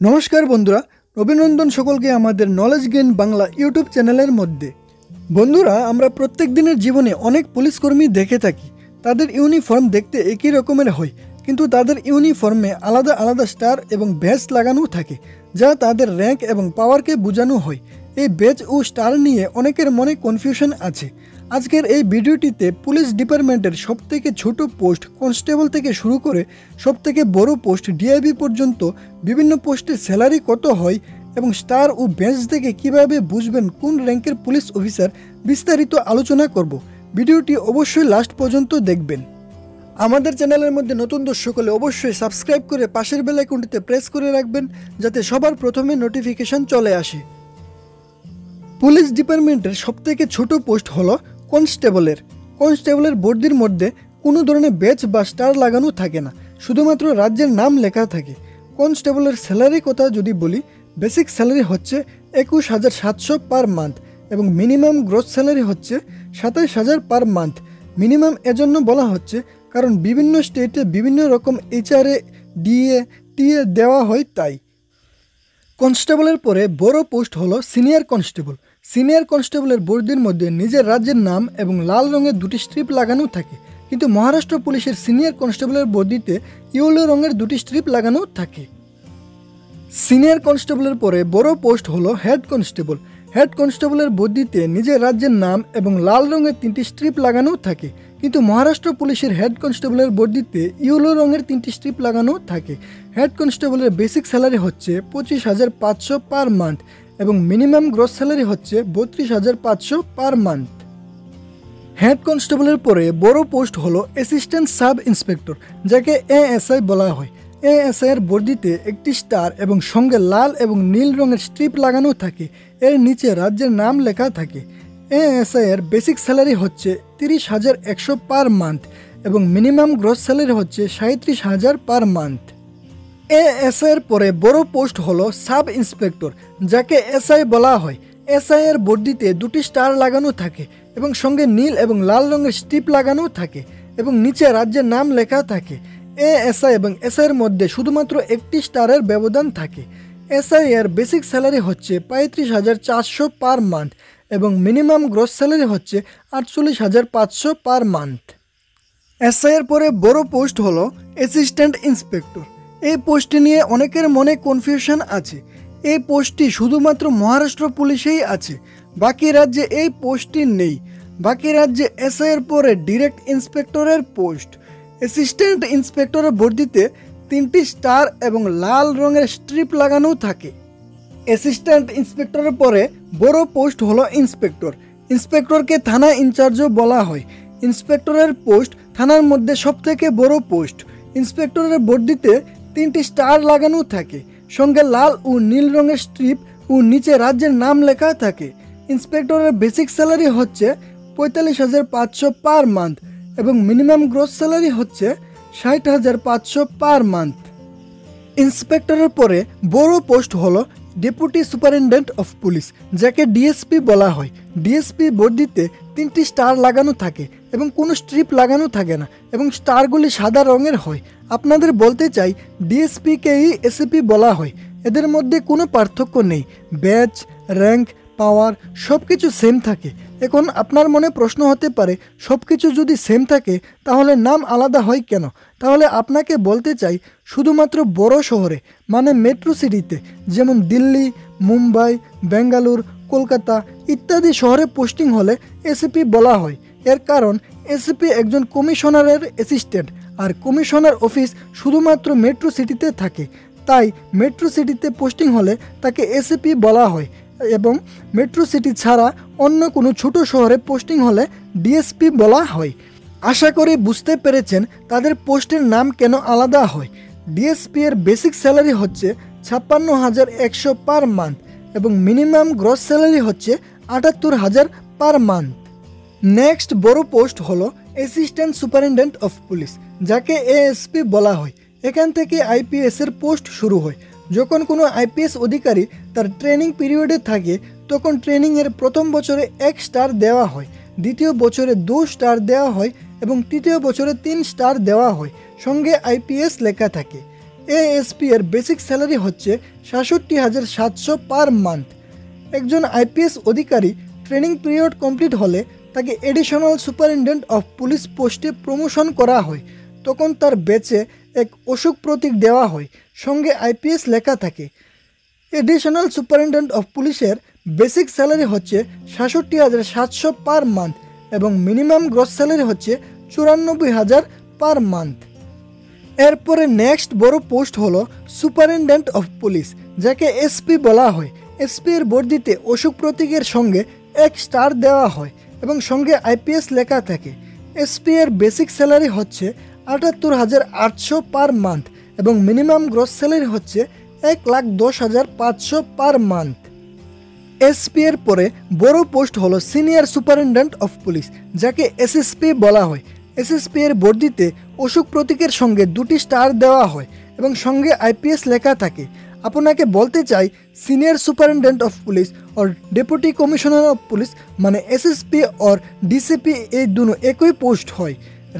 নমস্কার বন্ধুরা অভিনন্দন সকলকে আমাদের নলেজ গেইন বাংলা ইউটিউব চ্যানেলের মধ্যে। বন্ধুরা, আমরা প্রত্যেক দিনের জীবনে অনেক পুলিশ কর্মী দেখে থাকি। তাদের ইউনিফর্ম দেখতে একই রকমের হয়, কিন্তু তাদের ইউনিফর্মে আলাদা আলাদা স্টার এবং ব্যাজ লাগানো থাকে, যা তাদের র্যাঙ্ক এবং পাওয়ারকে বোঝানো হয়। এই ব্যাচ ও স্টার নিয়ে অনেকের মনে কনফিউশন আছে। আজকের এই ভিডিওটিতে পুলিশ ডিপার্টমেন্টের সবথেকে ছোট পোস্ট কনস্টেবল থেকে শুরু করে সবথেকে বড় পোস্ট ডিআইবি পর্যন্ত বিভিন্ন পোস্টের স্যালারি কত হয় এবং স্টার ও বেঞ্চ থেকে কীভাবে বুঝবেন কোন র্যাঙ্কের পুলিশ অফিসার বিস্তারিত আলোচনা করব, ভিডিওটি অবশ্যই লাস্ট পর্যন্ত দেখবেন। আমাদের চ্যানেলের মধ্যে নতুন দর্শক হলে অবশ্যই সাবস্ক্রাইব করে পাশের বেল আইকনটিতে প্রেস করে রাখবেন, যাতে সবার প্রথমে নোটিফিকেশন চলে আসে। পুলিশ ডিপার্টমেন্টের সবথেকে ছোট পোস্ট হলো কনস্টেবলের কনস্টেবলের বর্দির মধ্যে কোনো ধরনের বেচ বা স্টার লাগানো থাকে না, শুধুমাত্র রাজ্যের নাম লেখা থাকে। কনস্টেবলের স্যালারি কথা যদি বলি, বেসিক স্যালারি হচ্ছে একুশ হাজার সাতশো পার মান্থ এবং মিনিমাম গ্রোথ স্যালারি হচ্ছে সাতাইশ হাজার পার মান্থ। মিনিমাম এজন্য বলা হচ্ছে কারণ বিভিন্ন স্টেটে বিভিন্ন রকম এইচআরএ, ডিএ, টিএ দেওয়া হয় তাই। কনস্টেবলের পরে বড় পোস্ট হলো সিনিয়র কনস্টেবল। সিনিয়র কনস্টেবলের বর্দির মধ্যে নিজের রাজ্যের নাম এবং লাল রঙের দুটি স্ট্রিপ লাগানো থাকে। কিন্তু মহারাষ্ট্র পুলিশের সিনিয়র কনস্টেবলের বর্দিতে ইয়েলো রঙের দুটি স্ট্রিপ লাগানো থাকে। সিনিয়র কনস্টেবলের পরে বড় পোস্ট হলো হেড কনস্টেবল। হেড কনস্টেবলের বর্দিতে নিজের রাজ্যের নাম এবং লাল রঙের তিনটি স্ট্রিপ লাগানো থাকে। কিন্তু মহারাষ্ট্র পুলিশের হেড কনস্টেবলের বর্দিতে ইউলো রঙের তিনটি স্ট্রিপ লাগানো থাকে। হেড কনস্টেবলের বেসিক স্যালারি হচ্ছে পঁচিশ হাজার পাঁচশো পার মান্থ এবং মিনিমাম গ্রস স্যালারি হচ্ছে বত্রিশ হাজার পাঁচশো পার মান্থ। হেড কনস্টেবলের পরে বড় পোস্ট হলো অ্যাসিস্ট্যান্ট সাব ইন্সপেক্টর, যাকে এএসআই বলা হয়। এএসআই এর বর্দিতে একটি স্টার এবং সঙ্গে লাল এবং নীল রঙের স্ট্রিপ লাগানো থাকে। এর নিচে রাজ্যের নাম লেখা থাকে। এএসআই এর বেসিক স্যালারি হচ্ছে তিরিশ হাজার একশো পার মান্থ এবং মিনিমাম গ্রস স্যালারি হচ্ছে সাঁত্রিশ হাজার পার মান্থ। এএসআই এর পরে বড় পোস্ট হলো সাব ইন্সপেক্টর, যাকে এসআই বলা হয়। এসআই এর বর্দিতে দুটি স্টার লাগানো থাকে এবং সঙ্গে নীল এবং লাল রঙের স্টিপ লাগানো থাকে এবং নিচে রাজ্যের নাম লেখা থাকে। এএসআই এবং এসআই এর মধ্যে শুধুমাত্র একটি স্টারের ব্যবধান থাকে। এসআই এর বেসিক স্যালারি হচ্ছে পঁয়ত্রিশ হাজার চারশো পার মান্থ এবং মিনিমাম গ্রস স্যালারি হচ্ছে আটচল্লিশ হাজার পাঁচশো পার মান্থ। এসআই এর পরে বড় পোস্ট হলো অ্যাসিস্ট্যান্ট ইন্সপেক্টর। এই পোস্টটি নিয়ে অনেকের মনে কনফিউশন আছে। এই পোস্টটি শুধুমাত্র মহারাষ্ট্র পুলিশেই আছে। বাকি রাজ্যে এই পোস্টটি নেই। বাকি রাজ্যে এসআই এর পরে ডিরেক্ট ইন্সপেক্টরের পোস্ট। অ্যাসিস্ট্যান্ট ইন্সপেক্টরের বর্দিতে তিনটি স্টার এবং লাল রঙের স্ট্রিপ লাগানো থাকে। অ্যাসিস্ট্যান্ট ইন্সপেক্টরের পরে বড় পোস্ট হলো ইন্সপেক্টর ইন্সপেক্টরকে থানা ইনচার্জও বলা হয়। ইন্সপেক্টরের পোস্ট থানার মধ্যে সবথেকে বড় পোস্ট। ইন্সপেক্টরের বর্দিতে তিনটি স্টার লাগানো থাকে। সঙ্গে লাল ও নীল রঙের স্ট্রিপ ও নিচে রাজ্যের নাম লেখা থাকে। ইন্সপেক্টরের বেসিক স্যালারি হচ্ছে পঁয়তাল্লিশ হাজার পাঁচশো পার মান্থ এবং মিনিমাম গ্রোথ স্যালারি হচ্ছে ষাট হাজার পাঁচশো পার মান্থ। ইন্সপেক্টরের পরে বড় পোস্ট হলো ডেপুটি সুপারিনটেন্ডেন্ট অফ পুলিশ যাকে ডিএসপি বলা হয়। ডিএসপি বর্দিতে তিনটি স্টার লাগানো থাকে এবং কোনো স্ট্রিপ লাগানো থাকে না এবং স্টারগুলি সাদা রঙের হয়। আপনাদের বলতে চাই ডিএসপিকেই এসএপি বলা হয়। এদের মধ্যে কোনো পার্থক্য নেই। ব্যাচ র্যাঙ্ক পাওয়ার সব কিছু সেম থাকে। এখন আপনার মনে প্রশ্ন হতে পারে সব কিছু যদি সেম থাকে, তাহলে নাম আলাদা হয় কেন? তাহলে আপনাকে বলতে চাই, শুধুমাত্র বড় শহরে মানে মেট্রো সিটিতে যেমন দিল্লি, মুম্বাই, বেঙ্গালুর, কলকাতা ইত্যাদি শহরে পোস্টিং হলে এসিপি বলা হয়। এর কারণ এসিপি একজন কমিশনারের অ্যাসিস্ট্যান্ট আর কমিশনার অফিস শুধুমাত্র মেট্রো সিটিতে থাকে। তাই মেট্রো সিটিতে পোস্টিং হলে তাকে এসিপি বলা হয়। এবং মেট্রো সিটি ছাড়া অন্য কোনো ছোট শহরে পোস্টিং হলে ডিএসপি বলা হয়। আশা করি বুঝতে পেরেছেন তাদের পোস্টের নাম কেন আলাদা হয়। ডিএসপি এর বেসিক স্যালারি হচ্ছে ছাপ্পান্ন হাজার একশো পার মান্থ এবং মিনিমাম গ্রস স্যালারি হচ্ছে আটাত্তর হাজার পার মান্থ। নেক্সট বড় পোস্ট হলো অ্যাসিস্ট্যান্ট সুপারিনটেন্ডেন্ট অফ পুলিশ, যাকে এএসপি বলা হয়। এখান থেকে আইপিএসের পোস্ট শুরু হয়। যখন কোনো আইপিএস অধিকারী তার ট্রেনিং পিরিয়ডে থাকে, তখন ট্রেনিংয়ের প্রথম বছরে এক স্টার দেওয়া হয়, দ্বিতীয় বছরে দু স্টার দেওয়া হয় এবং তৃতীয় বছরে তিন স্টার দেওয়া হয়, সঙ্গে আইপিএস লেখা থাকে। এএসপি এর বেসিক স্যালারি হচ্ছে সাতষট্টি হাজার সাতশো পার মান্থ একজন আইপিএস অধিকারী ট্রেনিং পিরিয়ড কমপ্লিট হলে তাকে এডিশনাল সুপারিনটেন্ডেন্ট অফ পুলিশ পোস্টে প্রমোশন করা হয়, তখন তার বেচে এক অসুখ প্রতীক দেওয়া হয়, সঙ্গে আইপিএস লেখা থাকে। এডিশনাল সুপারিনটেন্ডেন্ট অফ পুলিশের বেসিক স্যালারি হচ্ছে সাতষট্টি হাজার সাতশো পার মান্থ এবং মিনিমাম গ্রস স্যালারি হচ্ছে চুরানব্বই হাজার পার মান্থ এরপরে নেক্সট বড় পোস্ট হলো সুপারিনটেন্ডেন্ট অফ পুলিশ যাকে এসপি বলা হয়। এসপি এর বর্ধিতে অসুখ প্রতীকের সঙ্গে এক স্টার দেওয়া হয় এবং সঙ্গে আইপিএস লেখা থাকে। এসপি এর বেসিক স্যালারি হচ্ছে আটাত্তর হাজার আটশো পার মান্থ এবং মিনিমাম গ্রস স্যালারি হচ্ছে এক লাখ দশ হাজার পাঁচশো পার মান্থ। এসপি এর পরে বড় পোস্ট হলো সিনিয়র সুপারিনটেন্ডেন্ট অফ পুলিশ, যাকে এসএসপি বলা হয়। এসএসপি এর বর্ধিতে অসুখ প্রতীকের সঙ্গে দুটি স্টার দেওয়া হয় এবং সঙ্গে আইপিএস লেখা থাকে। আপনাকে বলতে চাই, senior superintendent of police or deputy commissioner of police মানে এসএসপি অর ডিসিপি এই দুটো একই পোস্ট হয়।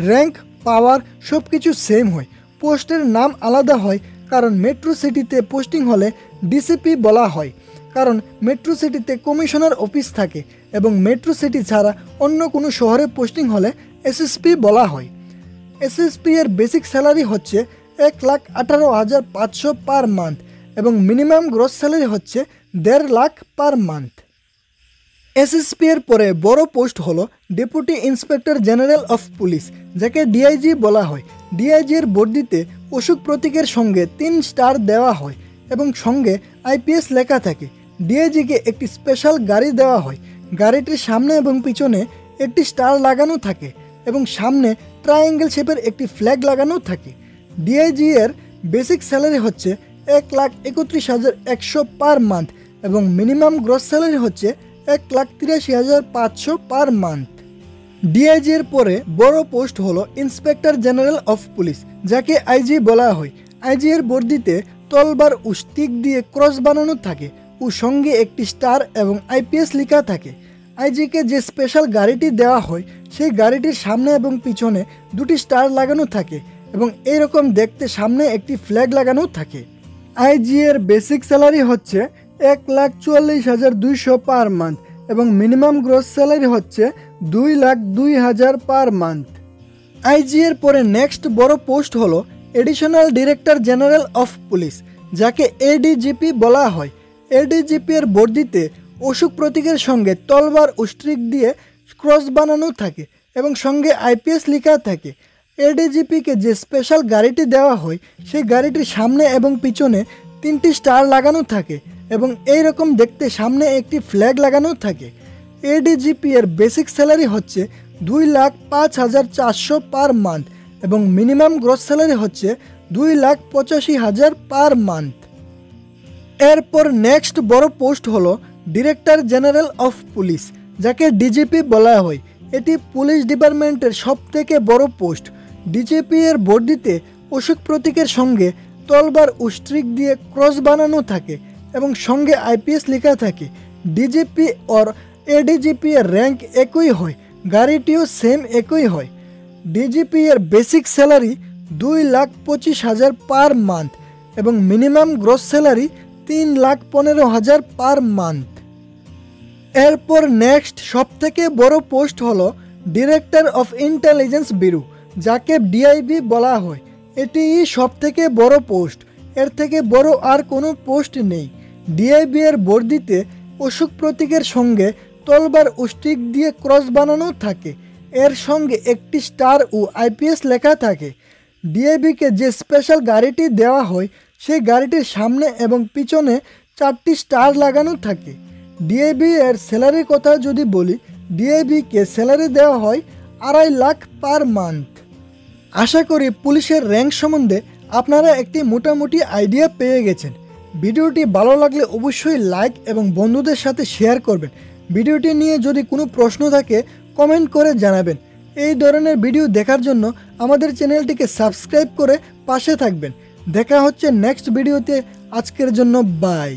র্যাঙ্ক, পাওয়ার সব কিছু সেম হয়। পোস্টের নাম আলাদা হয় কারণ মেট্রো সিটিতে পোস্টিং হলে ডিসিপি বলা হয়। কারণ মেট্রো সিটিতে কমিশনার অফিস থাকে এবং মেট্রো সিটি ছাড়া অন্য কোনো শহরে পোস্টিং হলে এসএসপি বলা হয়। এসএসপি এর বেসিক স্যালারি হচ্ছে এক লাখ আঠারো হাজার পাঁচশো পার মান্থ এবং মিনিমাম গ্রস স্যালারি হচ্ছে দেড় লাখ পার মান্থ এসএসপি এর পরে বড় পোস্ট হলো deputy inspector general of police যাকে ডিআইজি বলা হয়। ডিআইজি এর বর্ধিতে অসুখ প্রতীকের সঙ্গে তিন স্টার দেওয়া হয় এবং সঙ্গে আইপিএস লেখা থাকে। ডিআইজিকে একটি স্পেশাল গাড়ি দেওয়া হয়। গাড়িটির সামনে এবং পিছনে একটি স্টার লাগানো থাকে এবং সামনে ট্রায়াঙ্গেল শেপের একটি ফ্ল্যাগ লাগানো থাকে। ডিআইজি এর বেসিক স্যালারি হচ্ছে এক লাখ একত্রিশ হাজার একশো পার মান্থ এবং মিনিমাম গ্রস স্যালারি হচ্ছে এক লাখ তিরাশি হাজার পাঁচশো পার মান্থ। ডিআইজি এর পরে বড় পোস্ট হলো ইন্সপেক্টর জেনারেল অফ পুলিশ, যাকে আইজি বলা হয়। আইজি এর বর্ধিতে তলবার ও স্টিক দিয়ে ক্রস বানানো থাকে ও সঙ্গে একটি স্টার এবং আইপিএস লেখা থাকে। আইজিকে যে স্পেশাল গাড়িটি দেওয়া হয়, সেই গাড়িটির সামনে এবং পিছনে দুটি স্টার লাগানো থাকে এবং এইরকম দেখতে সামনে একটি ফ্ল্যাগ লাগানো থাকে। আইজি এর বেসিক স্যালারি হচ্ছে এক লাখ চুয়াল্লিশ হাজার দুইশো পার মান্থ। এবং মিনিমাম গ্রস স্যালারি হচ্ছে দুই লাখ দুই হাজার পার মান্থ। আইজি এর পরে নেক্সট বড় পোস্ট হলো additional director general of police, যাকে এডিজিপি বলা হয়। এডিজিপি এর বর্ধিতে অসুখ প্রতীকের সঙ্গে তলবার ও স্ট্রিক দিয়ে ক্রস বানানো থাকে এবং সঙ্গে আইপিএস লেখা থাকে। এডিজিপিকে যে স্পেশাল গাড়িটি দেওয়া হয়, সেই গাড়িটির সামনে এবং পিছনে তিনটি স্টার লাগানো থাকে। এবং এই রকম দেখতে সামনে একটি ফ্ল্যাগ লাগানো থাকে। এডিজিপি এর বেসিক স্যালারি হচ্ছে দুই লাখ পাঁচ হাজার চারশো পার মান্থ এবং মিনিমাম গ্রস স্যালারি হচ্ছে দুই লাখ পঁচাশি হাজার পার মান্থ। এরপর নেক্সট বড় পোস্ট হলো ডিরেক্টর জেনারেল অফ পুলিশ, যাকে ডিজিপি বলা হয়। এটি পুলিশ ডিপার্টমেন্টের সবথেকে বড় পোস্ট। ডিজিপি এর বর্ধিতে অসুখ প্রতীকের সঙ্গে তলবার ও স্ট্রিক দিয়ে ক্রস বানানো থাকে। এবং সঙ্গে আইপিএস লেখা থাকে। ডিজিপি অর এডিজিপি এর র্যাঙ্ক একই হয়, গাড়িটিও সেম একই হয়। ডিজিপি এর বেসিক স্যালারি দুই লাখ পঁচিশ হাজার পার মান্থ এবং মিনিমাম গ্রস স্যালারি তিন লাখ পনেরো হাজার পার মান্থ এরপর নেক্সট সবথেকে বড় পোস্ট হলো ডিরেক্টর অফ ইন্টেলিজেন্স ব্যুরো যাকে ডিআইবি বলা হয়। এটি সবথেকে বড় পোস্ট এর থেকে বড় আর কোনো পোস্ট নেই। ডিআইবি এর বর্ধিতে অসুখ প্রতীকের সঙ্গে তলবার ও স্টিক দিয়ে ক্রস বানানো থাকে। এর সঙ্গে একটি স্টার ও আইপিএস লেখা থাকে। ডিআইবিকে যে স্পেশাল গাড়িটি দেওয়া হয়, সেই গাড়িটির সামনে এবং পিছনে চারটি স্টার লাগানো থাকে। ডিএবি এর স্যালারির কথা যদি বলি ডিএবিকে স্যালারি দেওয়া হয় আড়াই লাখ পার মান্থ। আশা করি পুলিশের র্যাঙ্ক সম্বন্ধে আপনারা একটি মোটামুটি আইডিয়া পেয়ে গেছেন। ভিডিওটি ভালো লাগলে অবশ্যই লাইক এবং বন্ধুদের সাথে শেয়ার করবেন। ভিডিওটি নিয়ে যদি কোনো প্রশ্ন থাকে, কমেন্ট করে জানাবেন। এই ধরনের ভিডিও দেখার জন্য আমাদের চ্যানেলটিকে সাবস্ক্রাইব করে পাশে থাকবেন। দেখা হচ্ছে নেক্সট ভিডিওতে। আজকের জন্য বাই।